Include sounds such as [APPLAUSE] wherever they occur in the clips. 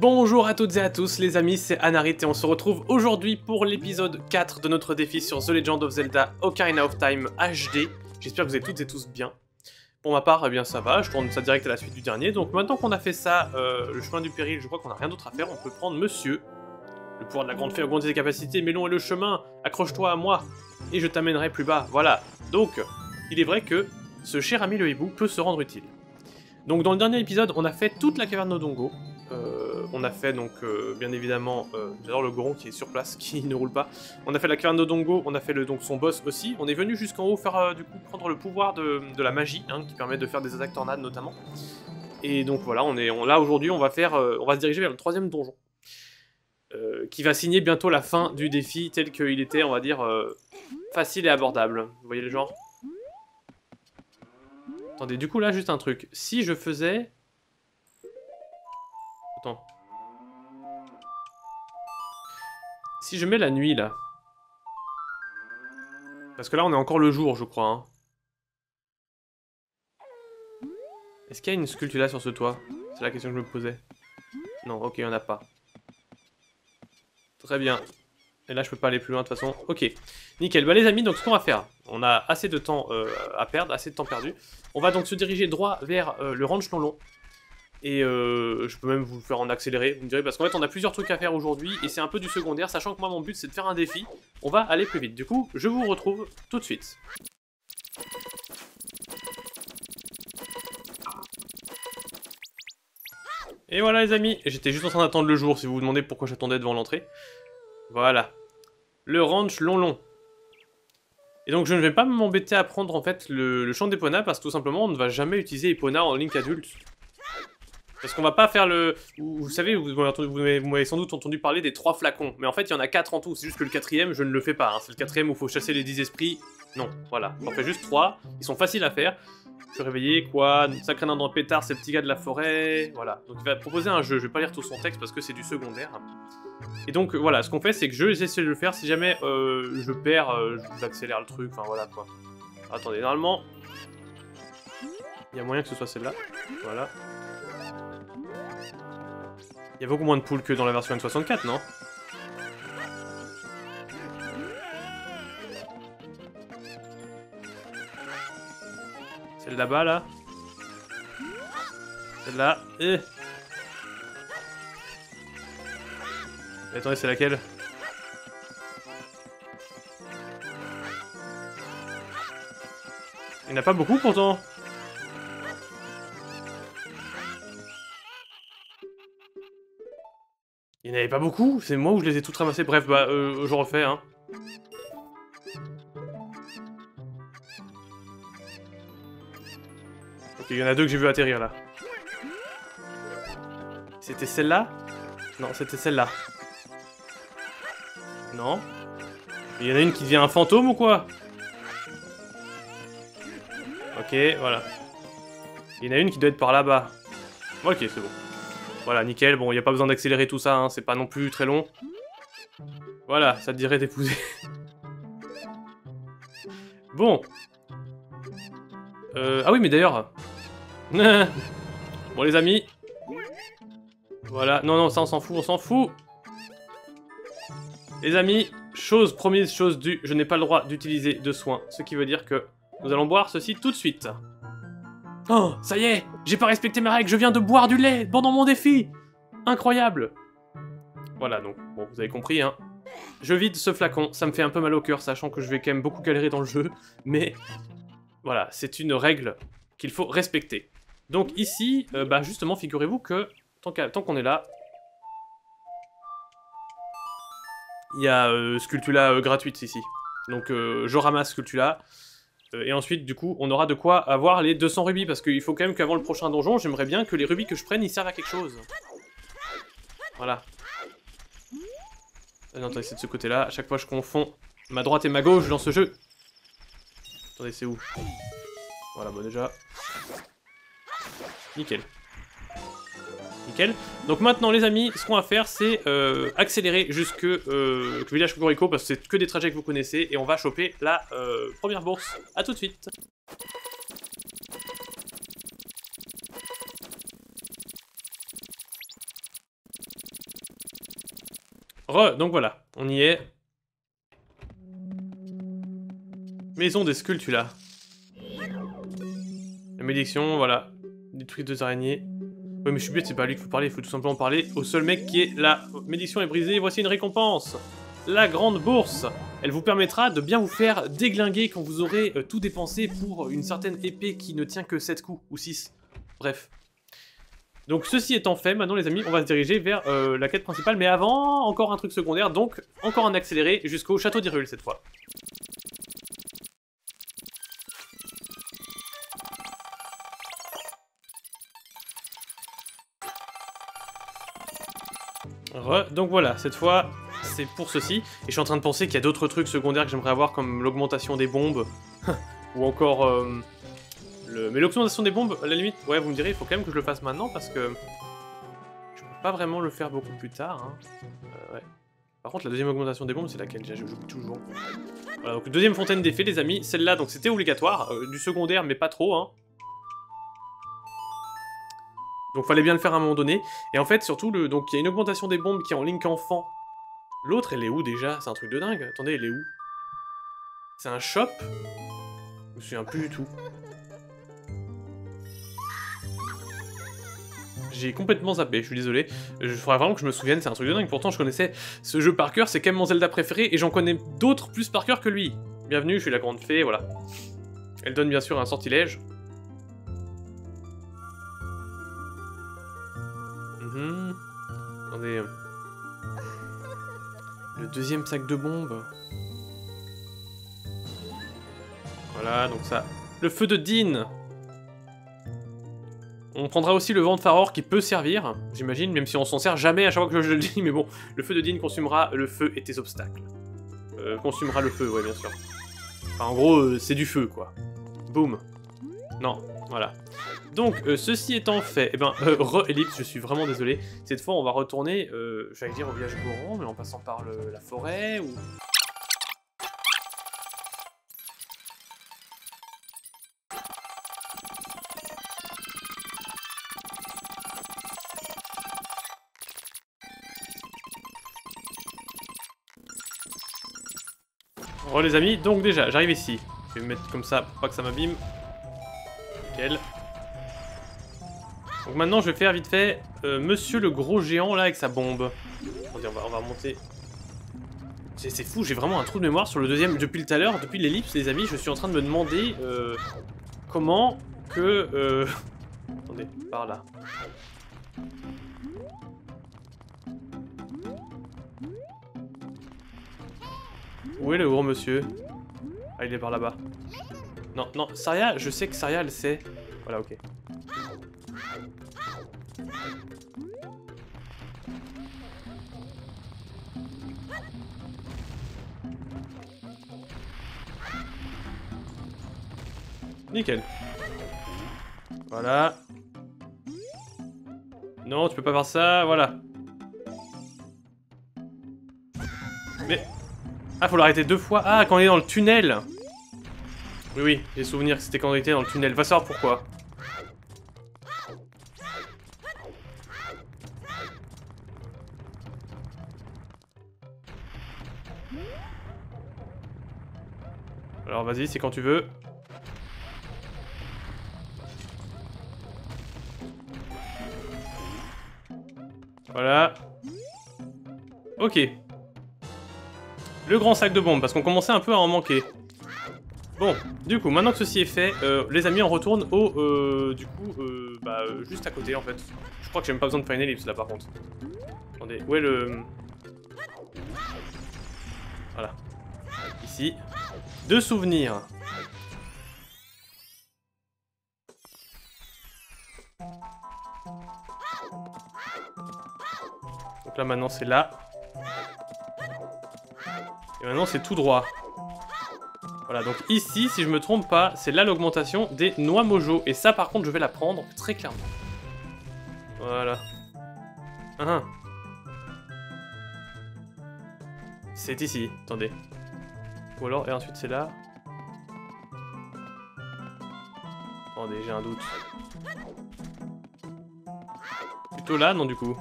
bonjour à toutes et à tous les amis, c'est Anarit et on se retrouve aujourd'hui pour l'épisode 4 de notre défi sur The Legend of Zelda Ocarina of Time HD. J'espère que vous êtes toutes et tous bien. Pour ma part, eh bien ça va, je tourne ça direct à la suite du dernier. Donc maintenant qu'on a fait ça, euh, le chemin du péril, je crois qu'on a rien d'autre à faire, on peut prendre Monsieur. Le pouvoir de la grande fée augmente ses capacités, mais long est le chemin, accroche-toi à moi, et je t'amènerai plus bas, voilà. Donc, il est vrai que ce cher ami le hibou peut se rendre utile. Donc dans le dernier épisode, on a fait toute la caverne d'Odongo. Euh, on a fait donc euh, bien évidemment, euh, j'adore le Goron qui est sur place, [LAUGHS] qui ne roule pas. On a fait la caverne d'Odongo, on a fait le, donc son boss aussi. On est venu jusqu'en haut faire du coup prendre le pouvoir de, la magie, hein, qui permet de faire des attaques tornades notamment. Et donc voilà, on est là aujourd'hui, on va faire, on va se diriger vers le troisième donjon. qui va signer bientôt la fin du défi tel qu'il était, on va dire, facile et abordable. Vous voyez le genre? Attendez, du coup là, juste un truc. Si je faisais... Si je mets la nuit là... Parce que là, on est encore le jour, je crois. Hein. Est-ce qu'il y a une sculpture là sur ce toit? C'est la question que je me posais. Non, ok, il n'y en a pas. Très bien. Et là, je peux pas aller plus loin de toute façon. Ok, nickel. Bah les amis, donc ce qu'on va faire, on a assez de temps euh, à perdre, assez de temps perdu. On va donc se diriger droit vers euh, le ranch long. Et euh, je peux même vous faire en accéléré, vous me direz, parce qu'en fait on a plusieurs trucs à faire aujourd'hui, et c'est un peu du secondaire, sachant que moi mon but c'est de faire un défi. On va aller plus vite. Du coup, je vous retrouve tout de suite. Et voilà les amis, j'étais juste en train d'attendre le jour si vous vous demandez pourquoi j'attendais devant l'entrée. Voilà. Le ranch long long. Et donc je ne vais pas m'embêter à prendre en fait le, champ d'Epona parce que tout simplement on ne va jamais utiliser Epona en Link adulte. Parce qu'on va pas faire le... Vous, savez, vous, m'avez sans doute entendu parler des trois flacons. Mais en fait, il y en a quatre en tout. C'est juste que le quatrième, je ne le fais pas. Hein. C'est le quatrième où il faut chasser les dix esprits. Non, voilà. On fait juste trois. Ils sont faciles à faire. Je réveiller, quoi, sacré nain dans pétard, c'est le petit gars de la forêt, voilà. Donc il va proposer un jeu, je vais pas lire tout son texte parce que c'est du secondaire. Et donc voilà, ce qu'on fait c'est que je j'essaie de le faire, si jamais euh, je perds, euh, je vous accélère le truc, enfin voilà quoi. Attendez, normalement, il y a moyen que ce soit celle-là, voilà. Il y a beaucoup moins de poules que dans la version N64, non? Celle là-bas, là? Celle-là. Eh. Attendez, c'est laquelle? Il n'y en a pas beaucoup pourtant. Pas beaucoup, c'est moi où je les ai toutes ramassées. Bref, bah, euh, je refais, hein. il y en a deux que j'ai vu atterrir là. C'était celle-là? Non, c'était celle-là. Non Il y en a une qui devient un fantôme ou quoi? Ok, voilà. Il y en a une qui doit être par là-bas. Ok, c'est bon. Voilà, nickel. Bon, il n'y a pas besoin d'accélérer tout ça, hein. c'est pas non plus très long. Voilà, ça te dirait d'épouser. bon. Euh, ah oui, mais d'ailleurs, [LAUGHS] bon les amis. Voilà, non non ça on s'en fout, on s'en fout. Les amis, chose promise, chose due, je n'ai pas le droit d'utiliser de soins. Ce qui veut dire que nous allons boire ceci tout de suite. Oh, ça y est, j'ai pas respecté mes règles, je viens de boire du lait pendant mon défi Incroyable Voilà, donc, bon, vous avez compris, hein. Je vide ce flacon, ça me fait un peu mal au cœur, sachant que je vais quand même beaucoup galérer dans le jeu, mais voilà, c'est une règle qu'il faut respecter. Donc ici, euh, bah justement, figurez-vous que tant qu'on est là, il y a euh, Sculptula euh, gratuite ici. Donc je ramasse Sculptula. Et ensuite, du coup, on aura de quoi avoir les 200 rubis. Parce qu'il faut quand même qu'avant le prochain donjon, j'aimerais bien que les rubis que je prenne, ils servent à quelque chose. Voilà. Ah non, attendez, c'est de ce côté-là. À chaque fois, je confonds ma droite et ma gauche dans ce jeu. Attendez, c'est où? Voilà, bon déjà. Nickel. Donc maintenant, les amis, ce qu'on va faire, c'est euh, accélérer jusque euh, village Cocorico, parce que c'est que des trajets que vous connaissez, et on va choper la euh, première bourse. A tout de suite Re, donc voilà, on y est. Maison des sculptures là. La malédiction, voilà. Détruire deux araignées. Oui, mais je suis bête, c'est pas lui qu'il faut parler, il faut tout simplement parler au seul mec qui est la malédiction est brisée, voici une récompense La grande bourse Elle vous permettra de bien vous faire déglinguer quand vous aurez euh, tout dépensé pour une certaine épée qui ne tient que 7 coups, ou 6. Bref. Donc ceci étant fait, maintenant les amis, on va se diriger vers euh, la quête principale, mais avant, encore un truc secondaire, donc encore un accéléré jusqu'au château d'Irule cette fois. Donc voilà, cette fois, c'est pour ceci. Et je suis en train de penser qu'il y a d'autres trucs secondaires que j'aimerais avoir, comme l'augmentation des bombes, [LAUGHS] ou encore... Euh, le... Mais l'augmentation des bombes, à la limite, ouais, vous me direz, il faut quand même que je le fasse maintenant, parce que... Je peux pas vraiment le faire beaucoup plus tard, hein. Euh. Par contre, la deuxième augmentation des bombes, c'est laquelle? Je joue toujours. Voilà, donc deuxième fontaine d'effet, les amis. Celle-là, donc c'était obligatoire. Euh, du secondaire, mais pas trop, hein. Donc fallait bien le faire à un moment donné. Et en fait, surtout, le... donc il y a une augmentation des bombes qui est en Link enfant. L'autre, elle est où déjà? C'est un truc de dingue. Attendez, elle est où? C'est un shop? Je me souviens plus du tout. J'ai complètement zappé, je suis désolé. Il faudrait vraiment que je me souvienne, c'est un truc de dingue. Pourtant, je connaissais ce jeu par cœur, c'est quand même mon Zelda préféré, et j'en connais d'autres plus par cœur que lui. Bienvenue, je suis la grande fée, voilà. Elle donne bien sûr un sortilège. Attendez. Le deuxième sac de bombes. Voilà, donc ça. Le feu de Dean On prendra aussi le vent de Faror qui peut servir, j'imagine, même si on s'en sert jamais à chaque fois que je le dis, [LAUGHS] mais bon, le feu de Dean consumera le feu et tes obstacles. Euh, consumera le feu, ouais, bien sûr. Enfin, en gros, euh, c'est du feu, quoi. Boum. Non, voilà. Donc, euh, ceci étant fait, eh ben, euh, re-ellipse, je suis vraiment désolé. Cette fois, on va retourner, euh, j'allais dire au village Goron, mais en passant par la forêt, ou... Re les amis, donc déjà, j'arrive ici. Je vais me mettre comme ça pour pas que ça m'abîme. Donc maintenant, je vais faire vite fait euh, Monsieur le gros géant, là, avec sa bombe. on va, on va remonter. C'est fou, j'ai vraiment un trou de mémoire sur le deuxième. Depuis tout à l'heure, depuis l'ellipse, les amis, je suis en train de me demander euh, comment que... Euh... [LAUGHS] Attendez, par là. Où est le gros monsieur? Ah, il est par là-bas. Non, non, Saria, je sais que Saria, elle sait. Voilà, ok. Nickel. Voilà. Non, tu peux pas faire ça, voilà. Mais... Ah, faut l'arrêter deux fois. Ah, quand on est dans le tunnel Oui, oui, j'ai souvenir que c'était quand on était dans le tunnel. Va savoir pourquoi. Alors vas-y, c'est quand tu veux. Voilà. Ok. Le grand sac de bombes, parce qu'on commençait un peu à en manquer. Bon, du coup, maintenant que ceci est fait, euh, les amis, on retourne au, euh, du coup, euh, bah, juste à côté, en fait. Je crois que j'ai même pas besoin de faire une ellipse, là, par contre. Attendez, où est le... Voilà. Ici. Deux souvenirs. Donc là maintenant c'est là. Et maintenant c'est tout droit. Voilà, donc ici, si je me trompe pas, c'est là l'augmentation des noix mojo. Et ça, par contre, je vais la prendre très clairement. Voilà. Hein, hein. C'est ici, attendez. Ou alors, et ensuite c'est là. Attendez, j'ai un doute. Plutôt là, non du coup.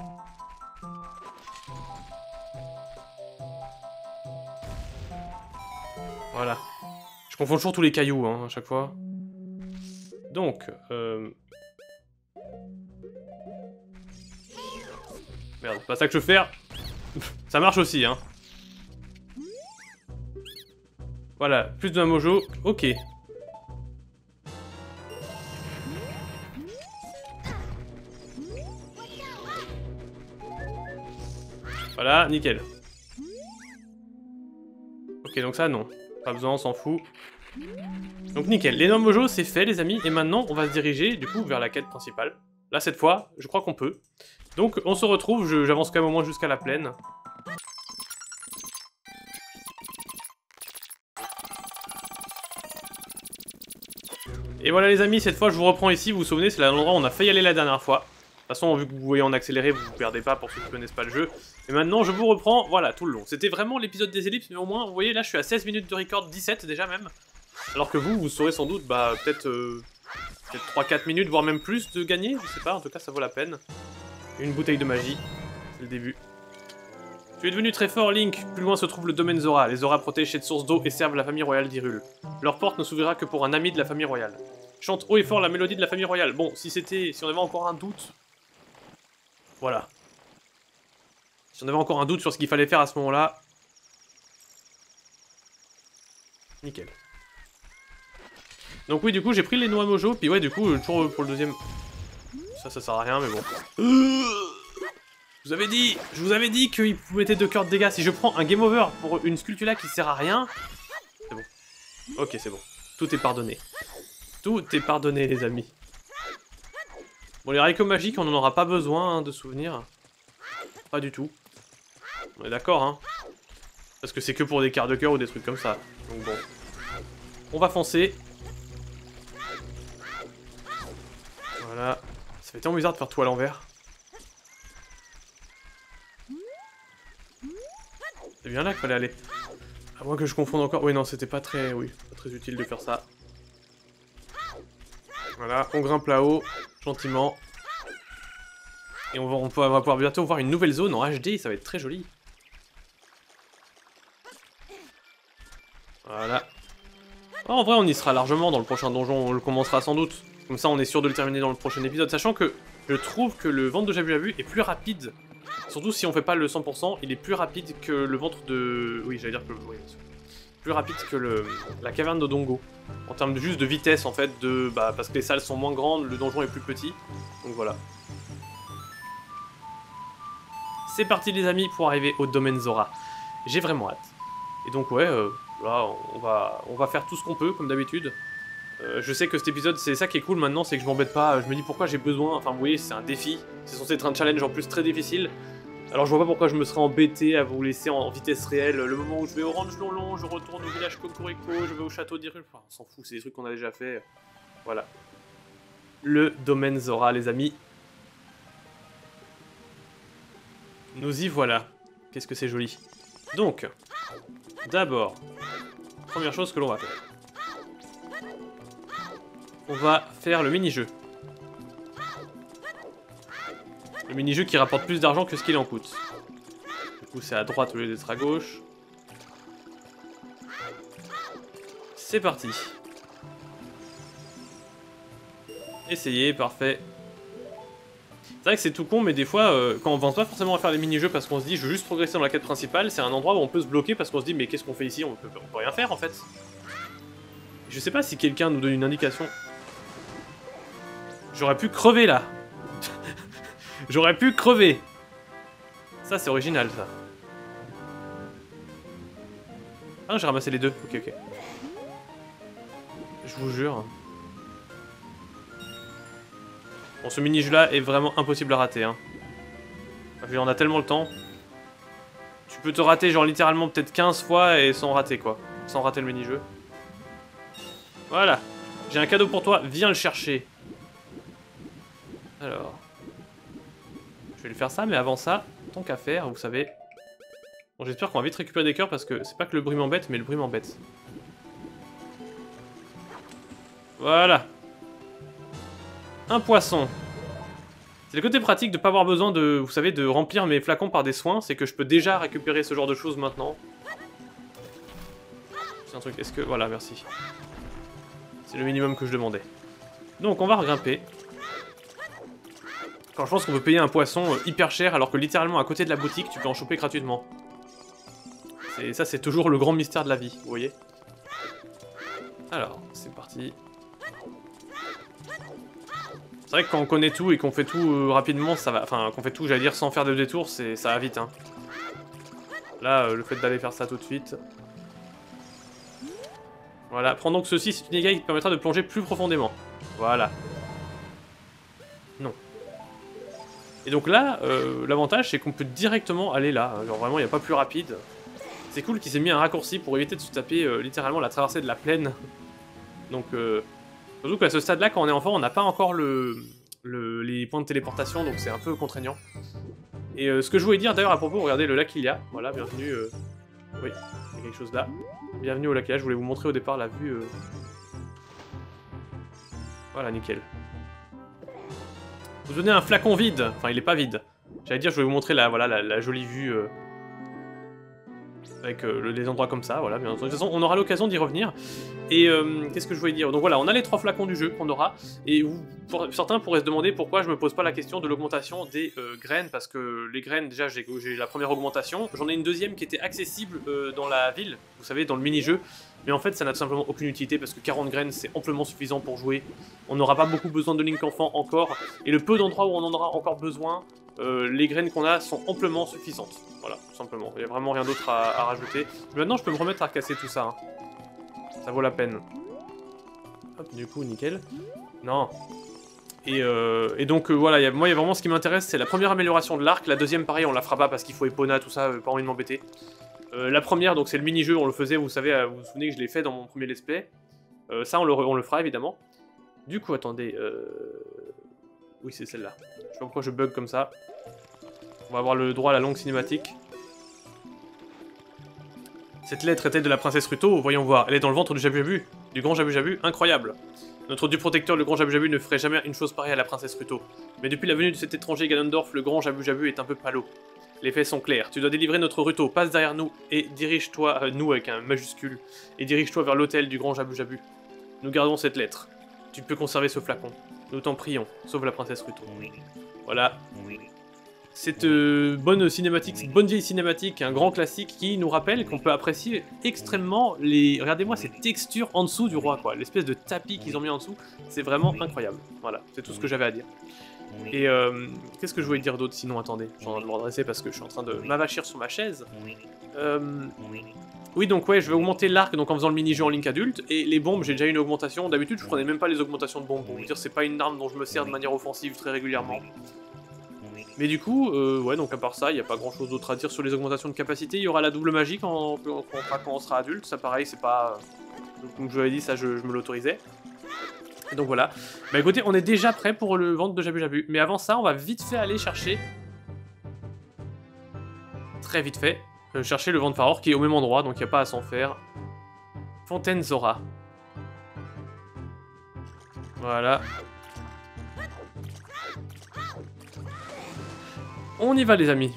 Voilà. Je confonds toujours tous les cailloux, hein, à chaque fois. Donc, euh... Merde, pas ça que je veux faire. [LAUGHS] ça marche aussi, hein. Voilà, plus de mojo. Ok. Voilà, nickel. Ok, donc ça, non. Pas besoin, on s'en fout. Donc nickel, l'énorme mojo c'est fait les amis, et maintenant on va se diriger du coup vers la quête principale. Là cette fois, je crois qu'on peut. Donc on se retrouve, j'avance quand même au moins jusqu'à la plaine. Et voilà les amis, cette fois je vous reprends ici, vous vous souvenez, c'est l'endroit où on a failli aller la dernière fois. De toute façon, vu que vous voyez en accéléré, vous ne perdez pas pour ceux qui ne connaissent pas le jeu. Et maintenant, je vous reprends, voilà, tout le long. C'était vraiment l'épisode des ellipses, mais au moins, vous voyez, là, je suis à 16 minutes de record, 17 déjà même. Alors que vous, vous saurez sans doute, bah, peut-être euh, peut 3-4 minutes, voire même plus de gagner, je sais pas, en tout cas, ça vaut la peine. Une bouteille de magie, c'est le début. Tu es devenu très fort, Link. Plus loin se trouve le domaine Zora. Les Zora protègent cette source d'eau et servent la famille royale d'Hyrule. Leur porte ne s'ouvrira que pour un ami de la famille royale. Chante haut et fort la mélodie de la famille royale. Bon, si c'était... si on avait encore un doute... Voilà. Si on avait encore un doute sur ce qu'il fallait faire à ce moment-là... Nickel. Donc oui, du coup, j'ai pris les noix mojo, puis ouais, du coup, toujours pour le deuxième... Ça, ça sert à rien, mais bon. Je vous avais dit, je vous avais dit qu'il mettait deux cœurs de dégâts. Si je prends un game over pour une sculpture là qui sert à rien... C'est bon. Ok, c'est bon. Tout est pardonné. Tout est pardonné, les amis. Bon, les haricots magiques, on n'en aura pas besoin hein, de souvenirs. Pas du tout. On est d'accord, hein Parce que c'est que pour des quarts de cœur ou des trucs comme ça. Donc bon. On va foncer. Voilà. Ça fait tellement bizarre de faire tout à l'envers. C'est bien là qu'il fallait aller. À moins que je confonde encore. Oui, non, c'était pas très... Oui, très utile de faire ça. Voilà, on grimpe là-haut, gentiment. Et on va, pouvoir bientôt voir une nouvelle zone en HD, ça va être très joli. Voilà. Ah, en vrai, on y sera largement dans le prochain donjon, on le commencera sans doute. Comme ça, on est sûr de le terminer dans le prochain épisode. Sachant que je trouve que le ventre de Jabu Jabu est plus rapide. Surtout si on fait pas le 100%, il est plus rapide que le ventre de... Oui, j'allais dire que... Oui, plus rapide que le, la caverne de Dongo. En termes de, juste de vitesse, en fait, de, bah, parce que les salles sont moins grandes, le donjon est plus petit. Donc voilà. C'est parti les amis pour arriver au domaine Zora. J'ai vraiment hâte. Et donc ouais, euh, là on va, on va faire tout ce qu'on peut comme d'habitude. Euh, je sais que cet épisode, c'est ça qui est cool maintenant, c'est que je m'embête pas, je me dis pourquoi j'ai besoin, enfin vous voyez, c'est un défi, c'est censé être un challenge en plus très difficile. Alors je vois pas pourquoi je me serais embêté à vous laisser en vitesse réelle. Le moment où je vais au Range Lolon, je retourne au village Cocorico, je vais au château d'Irul. Enfin, on s'en fout, c'est des trucs qu'on a déjà fait. Voilà. Le domaine Zora, les amis. Nous y voilà. Qu'est-ce que c'est joli. Donc, d'abord, première chose que l'on va faire. On va faire le mini-jeu. Le mini-jeu qui rapporte plus d'argent que ce qu'il en coûte. Du coup, c'est à droite au lieu d'être à gauche. C'est parti. Essayez, parfait. C'est vrai que c'est tout con, mais des fois, euh, quand on pense pas forcément à faire les mini-jeux parce qu'on se dit je veux juste progresser dans la quête principale, c'est un endroit où on peut se bloquer parce qu'on se dit mais qu'est-ce qu'on fait ici? On peut, peut rien faire en fait. Je sais pas si quelqu'un nous donne une indication. J'aurais pu crever là. J'aurais pu crever. Ça, c'est original, ça. Ah, j'ai ramassé les deux. Ok, ok. Je vous jure. Bon, ce mini-jeu-là est vraiment impossible à rater. Hein. On a tellement le temps. Tu peux te rater, genre, littéralement, peut-être 15 fois et sans rater, quoi. Sans rater le mini-jeu. Voilà. J'ai un cadeau pour toi. Viens le chercher. Alors vais lui faire ça, mais avant ça, tant qu'à faire, vous savez... Bon, j'espère qu'on va vite récupérer des cœurs parce que c'est pas que le bruit m'embête, mais le bruit m'embête. Voilà. Un poisson. C'est le côté pratique de pas avoir besoin de, vous savez, de remplir mes flacons par des soins, c'est que je peux déjà récupérer ce genre de choses maintenant. C'est un truc, est-ce que... Voilà, merci. C'est le minimum que je demandais. Donc on va regrimper. Quand je pense qu'on peut payer un poisson euh, hyper cher alors que littéralement à côté de la boutique tu peux en choper gratuitement. Et ça c'est toujours le grand mystère de la vie, vous voyez Alors, c'est parti. C'est vrai que quand on connaît tout et qu'on fait tout euh, rapidement, ça va... Enfin, qu'on fait tout, j'allais dire, sans faire de détour, ça va vite, hein. Là, euh, le fait d'aller faire ça tout de suite... Voilà, prends donc ceci, c'est une égaille qui te permettra de plonger plus profondément. Voilà. Non. Et donc là, euh, l'avantage, c'est qu'on peut directement aller là. Genre vraiment, il n'y a pas plus rapide. C'est cool qu'il s'est mis un raccourci pour éviter de se taper euh, littéralement la traversée de la plaine. Donc, euh, surtout qu'à ce stade-là, quand on est enfant, on n'a pas encore le, les points de téléportation, donc c'est un peu contraignant. Et ce que je voulais dire d'ailleurs à propos, regardez le lac qu'il y a. Voilà, bienvenue. Oui, il y a quelque chose là. Bienvenue au lac Je voulais vous montrer au départ la vue. Euh. Voilà, nickel. Vous donnez un flacon vide. Enfin, il est pas vide. J'allais dire, je vais vous montrer la, voilà, la, jolie vue. Euh, avec euh, les endroits comme ça, voilà, bien entendu. De toute façon, on aura l'occasion d'y revenir. Et euh, qu'est-ce que je voulais dire? Donc voilà, on a les trois flacons du jeu qu'on aura, et certains pourraient se demander pourquoi je me pose pas la question de l'augmentation des euh, graines, parce que les graines, déjà j'ai la première augmentation, j'en ai une deuxième qui était accessible dans la ville, vous savez, dans le mini-jeu, mais en fait ça n'a tout simplement aucune utilité, parce que 40 graines c'est amplement suffisant pour jouer, on n'aura pas beaucoup besoin de Link Enfant encore, et le peu d'endroits où on en aura encore besoin, les graines qu'on a sont amplement suffisantes. Voilà, tout simplement. Il n'y a vraiment rien d'autre à, rajouter. maintenant, je peux me remettre à casser tout ça. Hein. Ça vaut la peine. Hop, du coup, nickel. Non. Et, euh, donc, euh, voilà, moi, il y a vraiment ce qui m'intéresse, c'est la première amélioration de l'arc. La deuxième, pareil, on la fera pas parce qu'il faut Epona, tout ça, euh, pas envie de m'embêter. la première, donc c'est le mini-jeu, on le faisait, vous savez, vous vous souvenez que je l'ai fait dans mon premier let's play. ça, on le, on le fera, évidemment. Du coup, attendez... Oui, c'est celle-là. Je sais pas pourquoi je bug comme ça. On va avoir le droit à la longue cinématique. Cette lettre est-elle de la princesse Ruto? Voyons voir. Elle est dans le ventre du Jabu Jabu. Du grand Jabu Jabu Incroyable. Notre dieu protecteur, le grand Jabu Jabu, ne ferait jamais une chose pareille à la princesse Ruto. Mais depuis la venue de cet étranger Ganondorf, le grand Jabu Jabu est un peu palo. Les faits sont clairs. Tu dois délivrer notre Ruto. Passe derrière nous et dirige-toi, euh, nous avec un majuscule, et dirige-toi vers l'hôtel du grand Jabu Jabu. Nous gardons cette lettre. Tu peux conserver ce flacon. Nous t'en prions. Sauve la princesse Ruto. Voilà cette euh, bonne cinématique, bonne vieille cinématique, un grand classique qui nous rappelle qu'on peut apprécier extrêmement les... Regardez-moi cette texture en dessous du roi, quoi. L'espèce de tapis qu'ils ont mis en dessous, c'est vraiment incroyable. Voilà, c'est tout ce que j'avais à dire. Et euh, qu'est-ce que je voulais dire d'autre sinon Attendez, je suis en train de me redresser parce que je suis en train de m'avachir sur ma chaise. Euh, oui, donc ouais, je vais augmenter l'arc donc en faisant le mini-jeu en Link adulte, et les bombes, j'ai déjà une augmentation. D'habitude, je prenais même pas les augmentations de bombes. Pour vous dire, c'est pas une arme dont je me sers de manière offensive très régulièrement. Mais du coup, euh, ouais, donc à part ça, il n'y a pas grand chose d'autre à dire sur les augmentations de capacité. Il y aura la double magie quand, on sera adulte. Ça, pareil, c'est pas. Comme je l'avais dit, ça, je, me l'autorisais. Donc voilà. Bah écoutez, on est déjà prêt pour le ventre de Jabu Jabu. Mais avant ça, on va vite fait aller chercher. Très vite fait. Euh, chercher le ventre Faror qui est au même endroit, donc il n'y a pas à s'en faire. Fontaine Zora. Voilà. On y va les amis.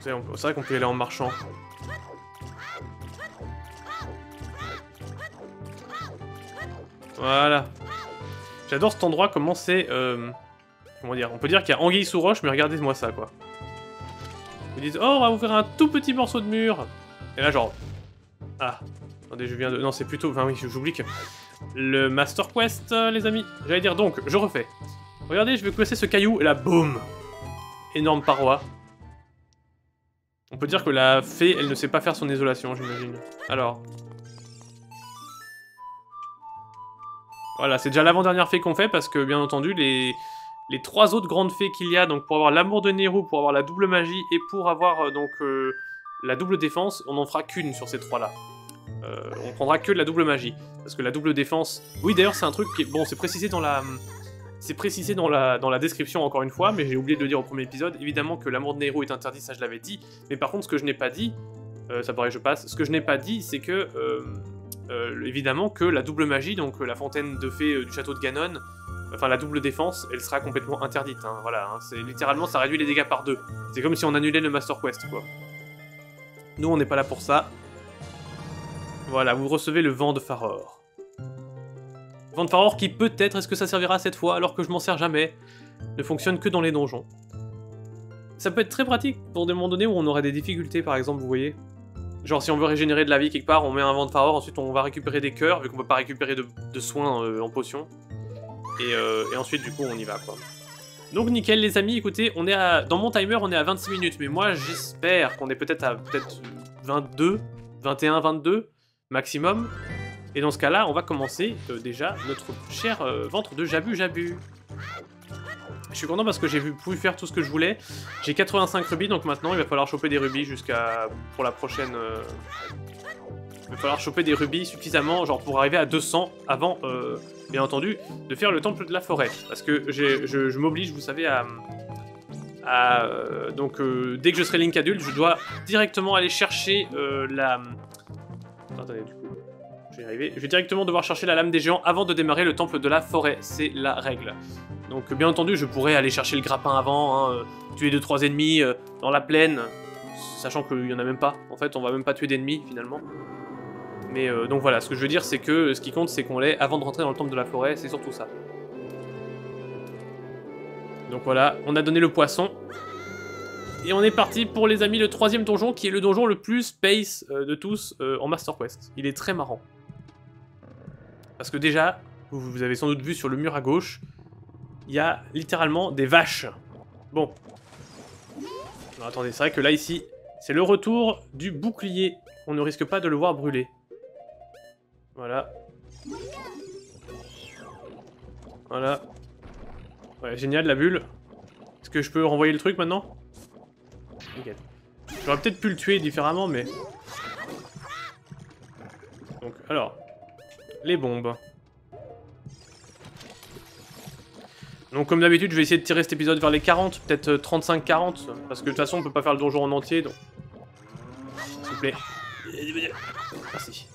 C'est vrai qu'on peut y aller en marchant. Voilà. J'adore cet endroit, comment c'est... Euh, comment dire On peut dire qu'il y a anguille sous roche, mais regardez-moi ça, quoi. Vous dites, oh, on va vous faire un tout petit morceau de mur. Et là, genre... Ah. Attendez, je viens de... Non, c'est plutôt... Enfin oui, j'oublie que... Le Master Quest, euh, les amis. J'allais dire donc, je refais. Regardez, je vais placer ce caillou, et là, boum Énorme paroi. On peut dire que la fée, elle ne sait pas faire son isolation, j'imagine. Alors. Voilà, c'est déjà l'avant-dernière fée qu'on fait, parce que, bien entendu, les, les trois autres grandes fées qu'il y a, donc pour avoir l'amour de Nero, pour avoir la double magie, et pour avoir, euh, donc, euh, la double défense, on n'en fera qu'une sur ces trois-là. Euh, on prendra que la double magie. Parce que la double défense... Oui, d'ailleurs, c'est un truc qui... Bon, c'est précisé dans la... C'est précisé dans la, dans la description encore une fois, mais j'ai oublié de le dire au premier épisode. Évidemment que l'amour de Nero est interdit, ça je l'avais dit. Mais par contre, ce que je n'ai pas dit, euh, ça paraît je passe, ce que je n'ai pas dit, c'est que, euh, euh, évidemment, que la double magie, donc la fontaine de fées du château de Ganon, enfin la double défense, elle sera complètement interdite. Hein, voilà, hein. c'est littéralement, ça réduit les dégâts par deux. C'est comme si on annulait le Master Quest, quoi. Nous, on n'est pas là pour ça. Voilà, vous recevez le vent de Faror. Vent de Faror qui peut-être, est-ce que ça servira cette fois alors que je m'en sers jamais, ne fonctionne que dans les donjons. Ça peut être très pratique pour des moments donnés où on aurait des difficultés, par exemple, vous voyez. Genre, si on veut régénérer de la vie quelque part, on met un vent de Faror, ensuite on va récupérer des cœurs, vu qu'on peut pas récupérer de, soins euh, en potion. Euh, et, ensuite, du coup, on y va, quoi. Donc, nickel, les amis, écoutez, on est à... Dans mon timer, on est à 26 minutes, mais moi, j'espère qu'on est peut-être à peut-être 22, 21, 22 maximum. Et dans ce cas-là, on va commencer euh, déjà notre cher ventre de Jabu Jabu. Je suis content parce que j'ai pu faire tout ce que je voulais. J'ai 85 rubis, donc maintenant il va falloir choper des rubis jusqu'à... pour la prochaine... Euh, il va falloir choper des rubis suffisamment, genre pour arriver à 200 avant, euh, bien entendu, de faire le temple de la forêt. Parce que je, je m'oblige, vous savez, à... Euh, donc dès que je serai Link adulte, je dois directement aller chercher la... Attendez, du coup... Je vais y arriver. Je vais directement devoir chercher la lame des géants avant de démarrer le temple de la forêt. C'est la règle. Donc bien entendu, je pourrais aller chercher le grappin avant, hein, euh, tuer 2-3 ennemis euh, dans la plaine, sachant qu'il y en a même pas. En fait, on va même pas tuer d'ennemis finalement. Mais euh, donc voilà, ce que je veux dire, c'est que ce qui compte, c'est qu'on l'ait avant de rentrer dans le temple de la forêt, c'est surtout ça. Donc voilà, on a donné le poisson. Et on est parti pour les amis le troisième donjon, qui est le donjon le plus space de tous en Master Quest. Il est très marrant. Parce que déjà, vous avez sans doute vu sur le mur à gauche, il y a littéralement des vaches. Bon. attendez, c'est vrai que là, ici, c'est le retour du bouclier. On ne risque pas de le voir brûler. Voilà. Voilà. Ouais, génial, la bulle. Est-ce que je peux renvoyer le truc maintenant? Nickel. J'aurais peut-être pu le tuer différemment, mais... Donc, alors... Les bombes. Donc comme d'habitude, je vais essayer de tirer cet épisode vers les 40, peut-être 35-40, euh, parce que de toute façon, on peut pas faire le donjon en entier, donc... S'il vous plaît. Merci.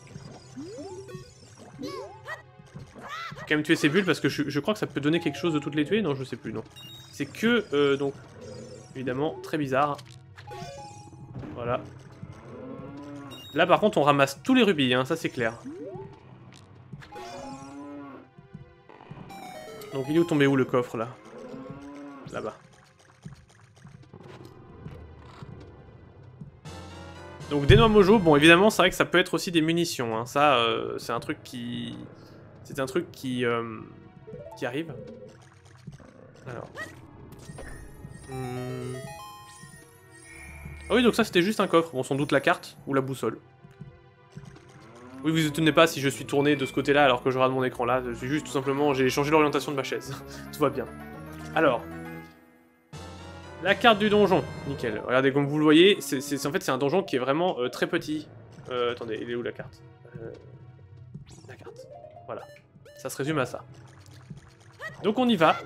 Faut quand même tuer ces bulles, parce que je, crois que ça peut donner quelque chose de toutes les tuer. Non, je sais plus, non. C'est que, euh, donc... Évidemment, très bizarre. Voilà. Là, par contre, on ramasse tous les rubis, hein, ça c'est clair. Donc il est où tombé où le coffre là? Là-bas. Donc des noix mojo, bon évidemment c'est vrai que ça peut être aussi des munitions, hein. ça euh, c'est un truc qui... C'est un truc qui... Euh, qui arrive. Alors... Hmm. Ah oui donc ça c'était juste un coffre, bon sans doute la carte ou la boussole. Oui, vous étonnez pas si je suis tourné de ce côté-là alors que je regarde mon écran là. Suis juste tout simplement, j'ai changé l'orientation de ma chaise. [LAUGHS] tout va bien. Alors, la carte du donjon. Nickel. Regardez, comme vous le voyez, c'est en fait c'est un donjon qui est vraiment euh, très petit. Euh, attendez, il est où la carte? Euh, La carte. Voilà. Ça se résume à ça. Donc on y va.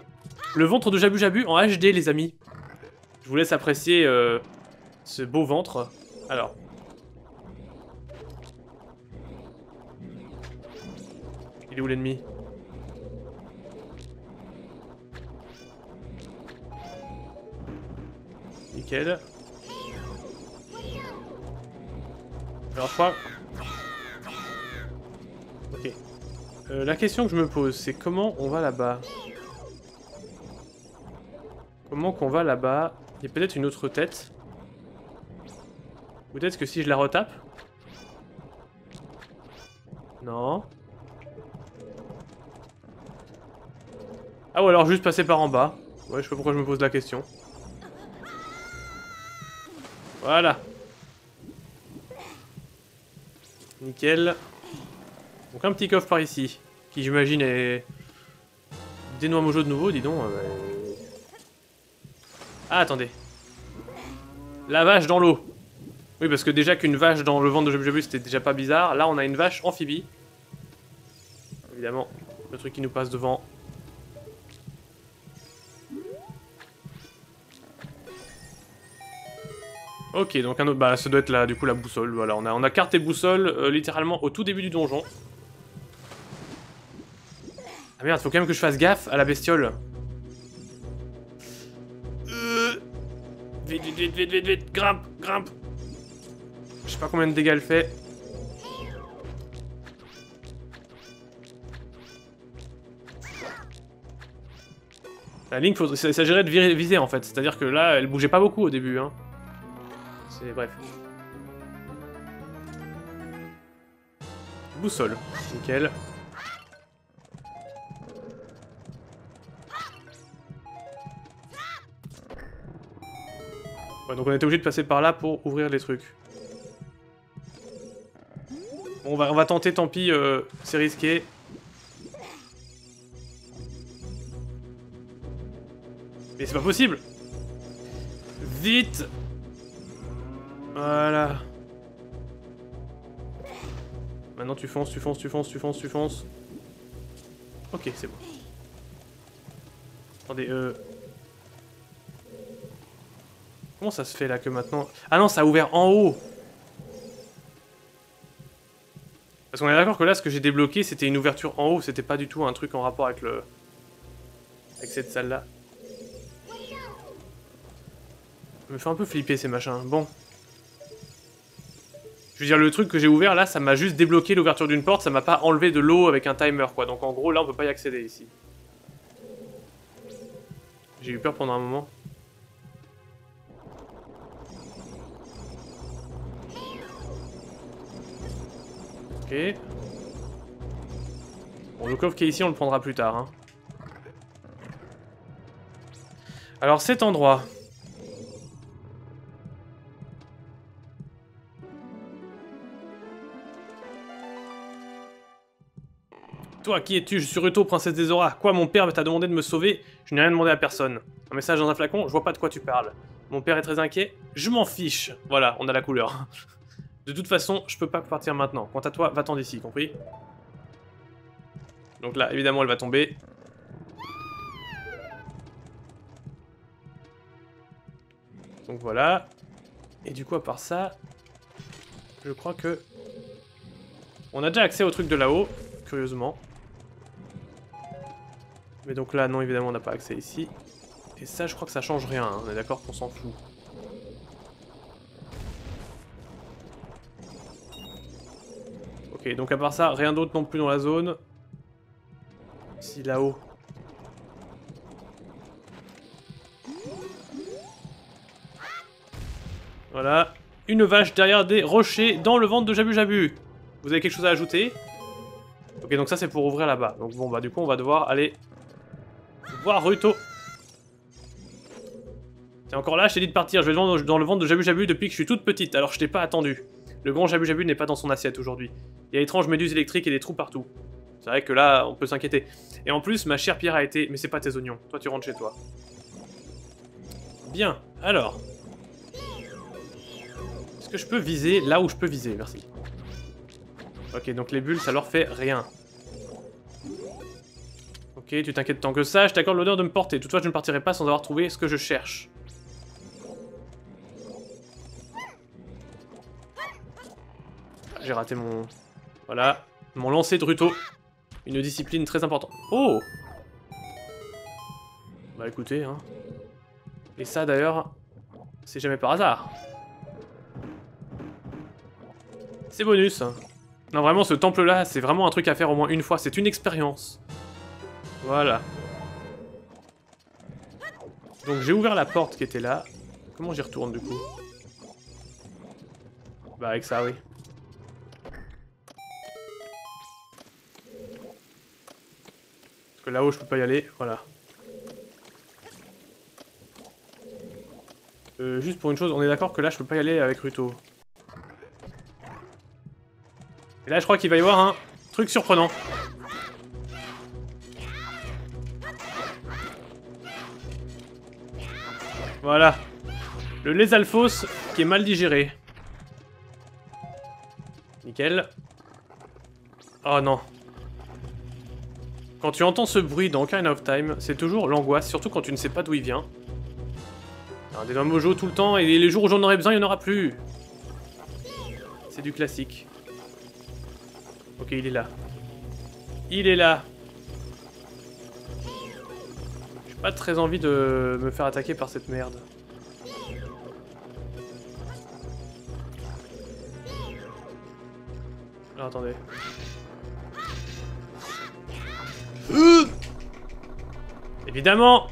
Le ventre de Jabu Jabu en HD, les amis. Je vous laisse apprécier ce beau ventre. Alors, Il est où l'ennemi Nickel. Alors je crois... Ok. Euh, la question que je me pose, c'est comment on va là-bas Comment qu'on va là-bas Il y a peut-être une autre tête. Peut-être que si je la retape Non. Ah ou alors juste passer par en bas. Ouais, je sais pas pourquoi je me pose la question. Voilà. Nickel. Donc un petit coffre par ici. Qui j'imagine est... Des noix mojo de nouveau, dis donc. Euh, ah, attendez. La vache dans l'eau. Oui, parce que déjà qu'une vache dans le ventre de Jobu c'était déjà pas bizarre. Là, on a une vache amphibie. Évidemment, le truc qui nous passe devant. Ok, donc un autre... Bah, ça doit être là, du coup, la boussole. Voilà, on a, on a carte et boussole, euh, littéralement, au tout début du donjon. Ah merde, faut quand même que je fasse gaffe à la bestiole. Euh... Vite, vite, vite, vite, vite, grimpe, grimpe. Je sais pas combien de dégâts elle fait. La ligne, il s'agirait de viser en fait. C'est-à-dire que là, elle bougeait pas beaucoup au début. Hein. Bref. Boussole. Nickel. donc on était obligé de passer par là pour ouvrir les trucs. on, va, on va tenter, tant pis, euh, c'est risqué. Mais c'est pas possible Vite Voilà. Maintenant tu fonces, tu fonces, tu fonces, tu fonces, tu fonces. Ok, c'est bon. Attendez, euh... Comment ça se fait là que maintenant... Ah non, ça a ouvert en haut Parce qu'on est d'accord que là, ce que j'ai débloqué, c'était une ouverture en haut, c'était pas du tout un truc en rapport avec le... Avec cette salle-là. me fait un peu flipper ces machins. Bon. Je veux dire, le truc que j'ai ouvert là, ça m'a juste débloqué l'ouverture d'une porte, ça m'a pas enlevé de l'eau avec un timer quoi. Donc en gros, là, on peut pas y accéder ici. J'ai eu peur pendant un moment. Ok. Bon, le coffre qui est ici, on le prendra plus tard. Hein. Alors cet endroit... Toi, qui es-tu? Je suis Ruto, princesse des auras. Quoi, mon père t'a demandé de me sauver? Je n'ai rien demandé à personne. Un message dans un flacon Je vois pas de quoi tu parles. Mon père est très inquiet Je m'en fiche. Voilà, on a la couleur. [LAUGHS] De toute façon, je peux pas partir maintenant. Quant à toi, va-t'en d'ici, compris? Donc là, évidemment, elle va tomber. Donc voilà. Et du coup, à part ça, je crois que... On a déjà accès au truc de là-haut, curieusement. Mais donc là, non, évidemment, on n'a pas accès ici. Et ça, je crois que ça change rien, hein. on est d'accord qu'on s'en fout. Ok, donc à part ça, rien d'autre non plus dans la zone. Ici, là-haut. Voilà. Une vache derrière des rochers dans le ventre de Jabu Jabu. Vous avez quelque chose à ajouter? Ok, donc ça c'est pour ouvrir là-bas. Donc bon, bah du coup on va devoir aller voir Ruto. T'es encore là, je t'ai dit de partir. Je vais dans le ventre de Jabu Jabu depuis que je suis toute petite, alors je t'ai pas attendu. Le grand Jabu Jabu n'est pas dans son assiette aujourd'hui. Il y a étranges méduses électriques et des trous partout. C'est vrai que là, on peut s'inquiéter. Et en plus, ma chère pierre a été... Mais c'est pas tes oignons. Toi, tu rentres chez toi. Bien. Alors. Est-ce que je peux viser là où je peux viser? Merci. Ok, donc les bulles, ça leur fait rien. Tu t'inquiètes tant que ça, je t'accorde l'honneur de me porter. Toutefois, je ne partirai pas sans avoir trouvé ce que je cherche. J'ai raté mon... Voilà. Mon lancer de Ruto. Une discipline très importante. Oh Bah écoutez, hein. Et ça, d'ailleurs, c'est jamais par hasard. C'est bonus. Hein. Non, vraiment, ce temple-là, c'est vraiment un truc à faire au moins une fois. C'est une expérience. Voilà. Donc j'ai ouvert la porte qui était là. Comment j'y retourne du coup? Bah avec ça, oui. Parce que là-haut je peux pas y aller, voilà. Euh, juste pour une chose, on est d'accord que là je peux pas y aller avec Ruto. Et là je crois qu'il va y avoir un truc surprenant. Voilà. Le lésalphos qui est mal digéré. Nickel. Oh non. Quand tu entends ce bruit dans Ocarina of Time, c'est toujours l'angoisse, surtout quand tu ne sais pas d'où il vient. Alors, des mojo tout le temps, et les jours où j'en aurai besoin, il n'y en aura plus. C'est du classique. Ok, il est là. Il est là. Pas très envie de me faire attaquer par cette merde. Alors, attendez. Évidemment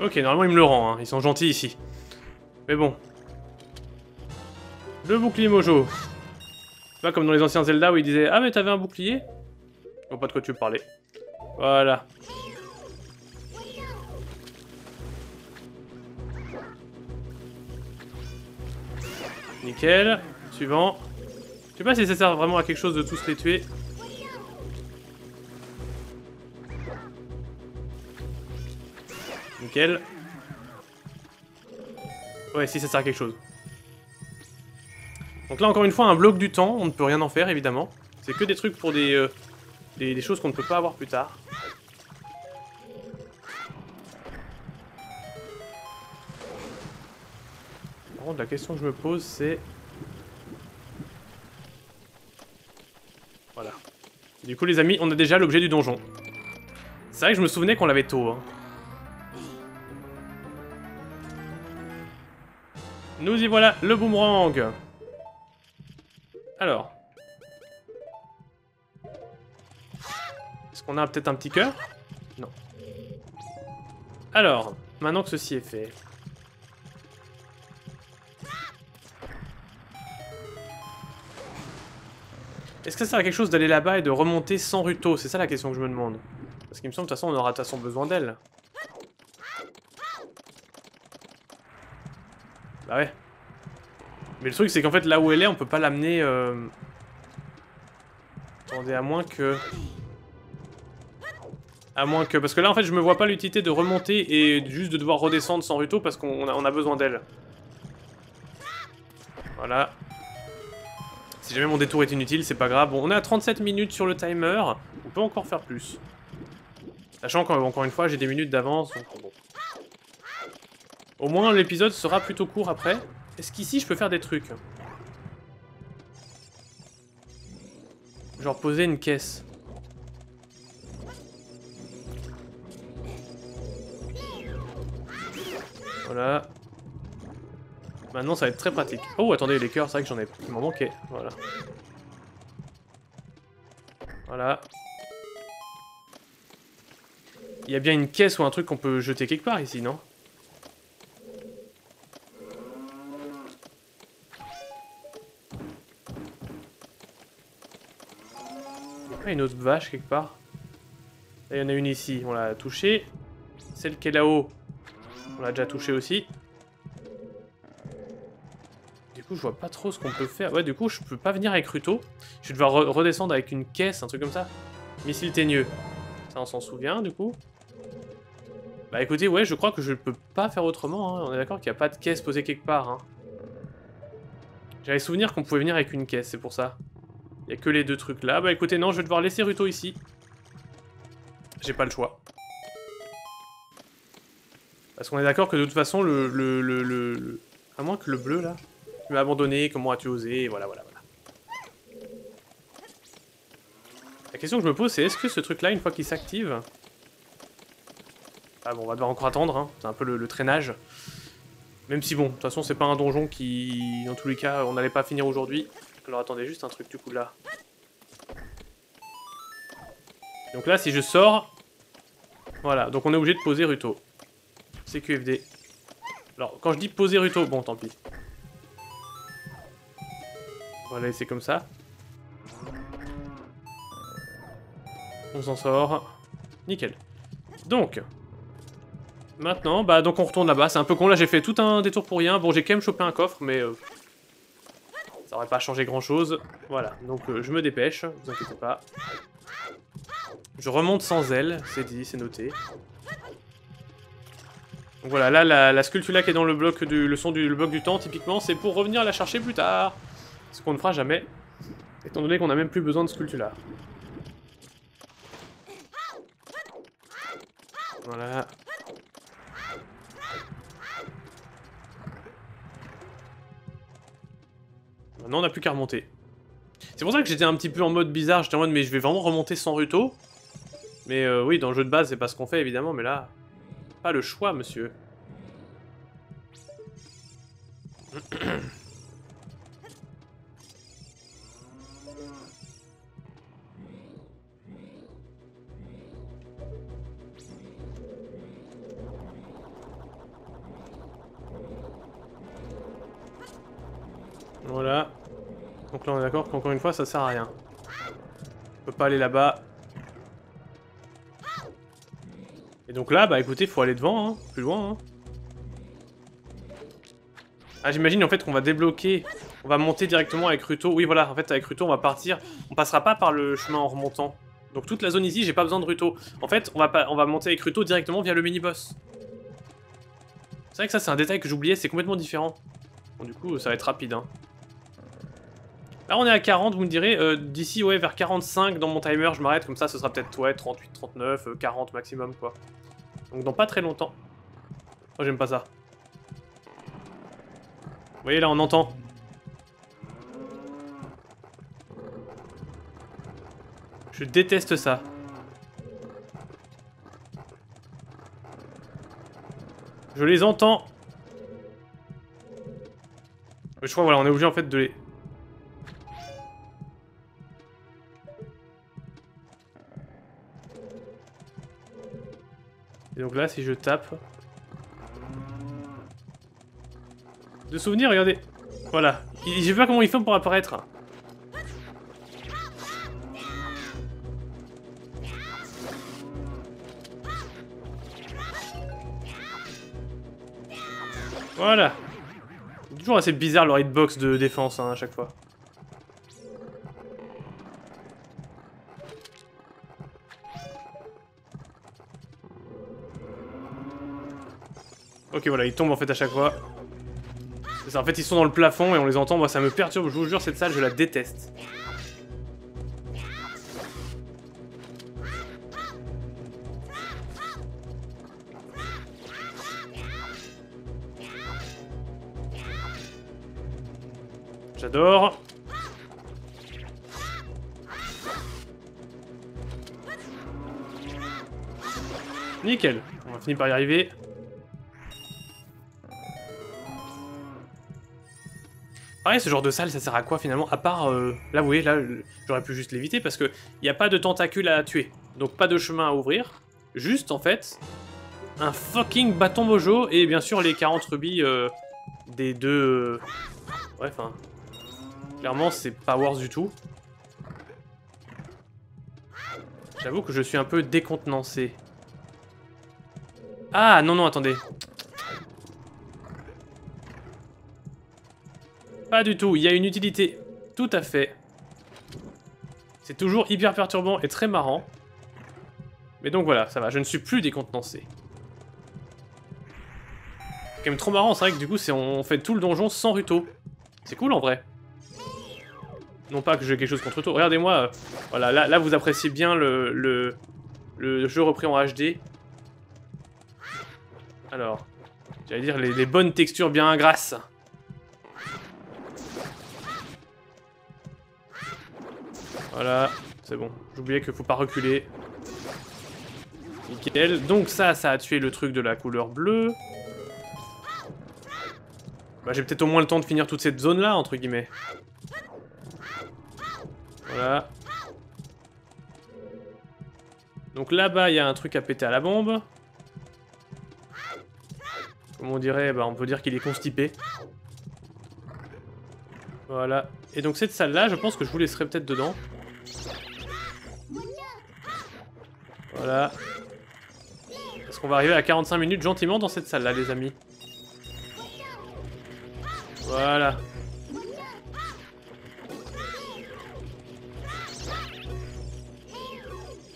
Ok, normalement il me le rend, hein. ils sont gentils ici. Mais bon. Le bouclier mojo. Pas comme dans les anciens Zelda où il disait Ah mais t'avais un bouclier? Je pas de quoi tu parlais. Voilà. Nickel. Suivant. Je sais pas si ça sert vraiment à quelque chose de tous les tuer. Nickel. Ouais, si ça sert à quelque chose. Donc là, encore une fois, un bloc du temps. On ne peut rien en faire, évidemment. C'est que des trucs pour des, euh, des, choses qu'on ne peut pas avoir plus tard. Par contre, la question que je me pose, c'est... Voilà. Du coup, les amis, on a déjà l'objet du donjon. C'est vrai que je me souvenais qu'on l'avait tôt. Hein. Nous y voilà, le boomerang Alors. Est-ce qu'on a peut-être un petit cœur? Non. Alors, maintenant que ceci est fait... Est-ce que ça sert à quelque chose d'aller là-bas et de remonter sans Ruto? C'est ça la question que je me demande. Parce qu'il me semble, de toute façon, on aura de toute façon besoin d'elle. Bah ouais. Mais le truc, c'est qu'en fait, là où elle est, on peut pas l'amener... Euh... Attendez, à moins que... À moins que... Parce que là, en fait, je me vois pas l'utilité de remonter et juste de devoir redescendre sans Ruto parce qu'on a, besoin d'elle. Voilà. Si jamais mon détour est inutile, c'est pas grave. Bon, on est à 37 minutes sur le timer. On peut encore faire plus. Sachant qu'encore une fois, j'ai des minutes d'avance, bon. Au moins, l'épisode sera plutôt court après. Est-ce qu'ici, je peux faire des trucs Genre poser une caisse. Voilà. Maintenant, ça va être très pratique. Oh, attendez, les cœurs, c'est vrai que j'en ai... Il m'en manquait. Voilà. Voilà. Il y a bien une caisse ou un truc qu'on peut jeter quelque part ici, non? Une autre vache quelque part. il y en a une ici, on l'a touchée. Celle qui est là-haut, on l'a déjà touchée aussi. Du coup, je vois pas trop ce qu'on peut faire. Ouais, du coup, je peux pas venir avec Ruto. Je vais devoir redescendre avec une caisse, un truc comme ça. Missile teigneux. Ça, on s'en souvient, du coup. Bah écoutez, ouais, je crois que je peux pas faire autrement. Hein. On est d'accord qu'il n'y a pas de caisse posée quelque part. Hein. J'avais souvenir qu'on pouvait venir avec une caisse, c'est pour ça. A que les deux trucs là. Bah écoutez, non, je vais devoir laisser Ruto ici. J'ai pas le choix. Parce qu'on est d'accord que de toute façon, le, le, le, À moins que le bleu, là... Tu m'as abandonné, comment as-tu osé Voilà, voilà, voilà. La question que je me pose, c'est est-ce que ce truc-là, une fois qu'il s'active... Ah bon, on va devoir encore attendre, hein. c'est un peu le, traînage. Même si bon, de toute façon, c'est pas un donjon qui... Dans tous les cas, on n'allait pas finir aujourd'hui. Alors attendez, juste un truc du coup là. Donc là, si je sors... Voilà, donc on est obligé de poser Ruto. CQFD. Alors, quand je dis poser Ruto, bon, tant pis. Voilà, c'est comme ça. On s'en sort. Nickel. Donc, maintenant, bah donc on retourne là-bas. C'est un peu con, là j'ai fait tout un détour pour rien. Bon, j'ai quand même chopé un coffre, mais... Euh, ça aurait pas changé grand chose. Voilà, donc euh, je me dépêche, vous inquiétez pas. Je remonte sans elle, c'est dit, c'est noté. Donc voilà, là, la, la sculpture qui est dans le bloc du, le son du bloc du temps, typiquement, c'est pour revenir la chercher plus tard. Ce qu'on ne fera jamais, étant donné qu'on n'a même plus besoin de sculpture. Voilà. Maintenant, on n'a plus qu'à remonter. C'est pour ça que j'étais un petit peu en mode bizarre. J'étais en mode, mais je vais vraiment remonter sans Ruto. Mais euh, oui, dans le jeu de base, c'est pas ce qu'on fait, évidemment, mais là... Pas le choix, monsieur. [CLEARS THROAT] Donc là on est d'accord qu'encore une fois ça sert à rien. On peut pas aller là-bas. Et donc là, bah écoutez, faut aller devant, hein, plus loin. Hein. Ah j'imagine en fait qu'on va débloquer, on va monter directement avec Ruto. Oui voilà, en fait avec Ruto on va partir, on passera pas par le chemin en remontant. Donc toute la zone ici, j'ai pas besoin de Ruto. En fait, on va, pas, on va monter avec Ruto directement via le mini-boss. C'est vrai que ça c'est un détail que j'oubliais, c'est complètement différent. Bon du coup ça va être rapide hein. Là on est à 40, vous me direz, euh, d'ici ouais vers 45 dans mon timer je m'arrête, comme ça ce sera peut-être ouais 38, 39, 40 maximum quoi. Donc dans pas très longtemps. Oh j'aime pas ça. Vous voyez là on entend. Je déteste ça. Je les entends. Je crois voilà on est obligé en fait de les... Donc là, si je tape... De souvenirs, regardez. Voilà. Je sais pas comment ils font pour apparaître. Voilà. Toujours assez bizarre leur hitbox de défense hein, à chaque fois. Ok, voilà, ils tombent en fait à chaque fois. En fait, ils sont dans le plafond et on les entend. Moi, ça me perturbe. Je vous jure, cette salle, je la déteste. J'adore. Nickel. On va finir par y arriver. Pareil, ce genre de salle, ça sert à quoi finalement À part, euh, là vous voyez, là, j'aurais pu juste l'éviter parce que il n'y a pas de tentacules à tuer. Donc pas de chemin à ouvrir. Juste, en fait, un fucking bâton mojo et bien sûr les 40 rubis euh, des deux... Bref, hein. Clairement, c'est pas worse du tout. J'avoue que je suis un peu décontenancé. Ah, non, non, attendez. Pas du tout, il y a une utilité. Tout à fait. C'est toujours hyper perturbant et très marrant. Mais donc voilà, ça va, je ne suis plus décontenancé. C'est quand même trop marrant, c'est vrai que du coup on fait tout le donjon sans Ruto. C'est cool en vrai. Non pas que j'ai quelque chose contre Ruto. Regardez-moi, euh, voilà, là, vous appréciez bien le jeu repris en HD. Alors, j'allais dire les, les bonnes textures bien grasses. Voilà, c'est bon. J'oubliais qu'il faut pas reculer. Nickel. Donc ça, ça a tué le truc de la couleur bleue. Bah j'ai peut-être au moins le temps de finir toute cette zone-là, entre guillemets. Voilà. Donc là-bas, il y a un truc à péter à la bombe. Comme on dirait, bah on peut dire qu'il est constipé. Voilà. Et donc cette salle-là, je pense que je vous laisserai peut-être dedans. Voilà. Est-ce qu'on va arriver à 45 minutes gentiment dans cette salle-là, les amis Voilà.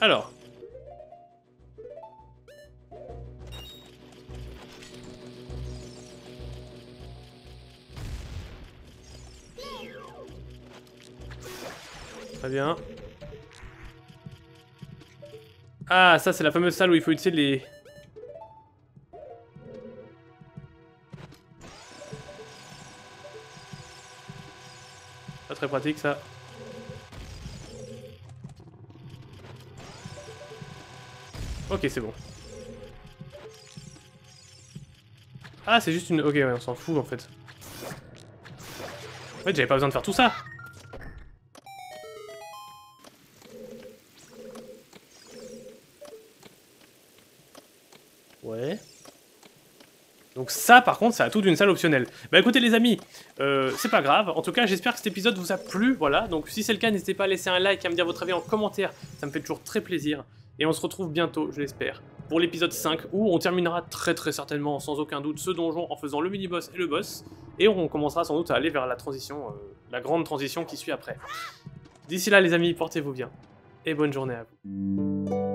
Alors. Très bien. Ah, ça c'est la fameuse salle où il faut utiliser les... Pas très pratique ça. Ok, c'est bon. Ah, c'est juste une... Ok, ouais, on s'en fout, en fait. En fait, j'avais pas besoin de faire tout ça. Donc ça, par contre, ça a tout d'une salle optionnelle. Bah écoutez les amis, euh, c'est pas grave. En tout cas, j'espère que cet épisode vous a plu. Voilà, donc si c'est le cas, n'hésitez pas à laisser un like à me dire votre avis en commentaire. Ça me fait toujours très plaisir. Et on se retrouve bientôt, je l'espère, pour l'épisode 5, où on terminera très très certainement, sans aucun doute, ce donjon en faisant le mini-boss et le boss. Et on commencera sans doute à aller vers la transition, euh, la grande transition qui suit après. D'ici là les amis, portez-vous bien. Et bonne journée à vous.